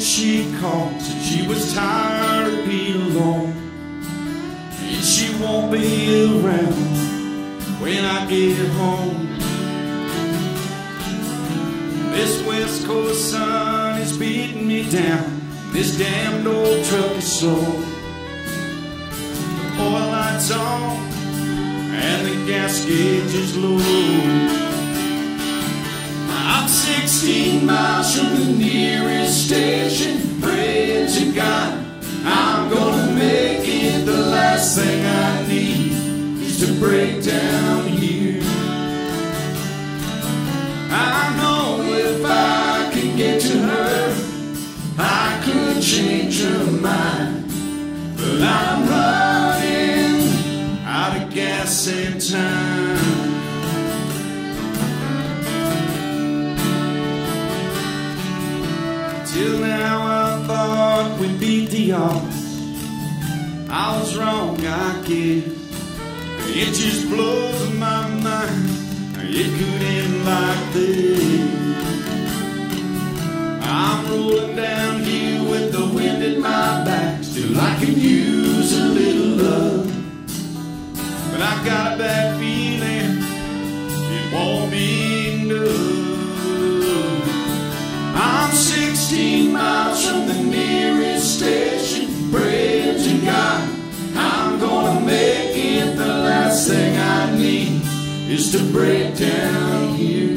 that she called, said she was tired of being alone. And she won't be around when I get home. This west coast sun is beating me down. This damned old truck is slow. The oil lights on and the gas gauge is low. I'm 16 miles from the nearest station, praying to God I'm gonna make it. The last thing I need is to break down here. I know if I could get to her, I could change her mind. But I'm running out of gas and time. Till now I thought we beat the odds. I was wrong, I guess. It just blows my mind. It could end like this. I'm rolling down here with the wind at my back. Still, I can use is to break down here.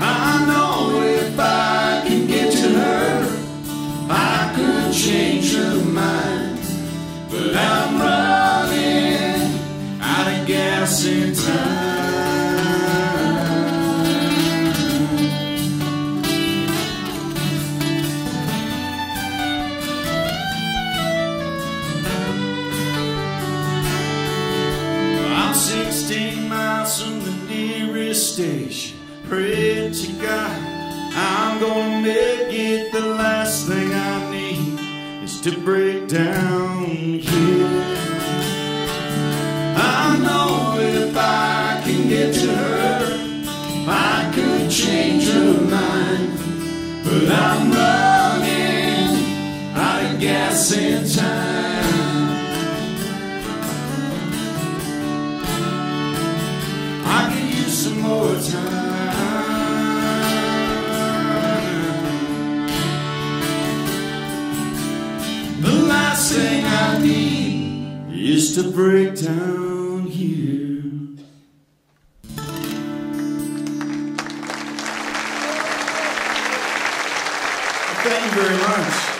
I know if I can get to her, I could change her mind. But I'm running out of gas and time. I'm 16 miles from the nearest station. Pray to God, I'm gonna make it. The last thing I need is to break down here. Some more time. The last thing I need is to break down here. Thank you very much.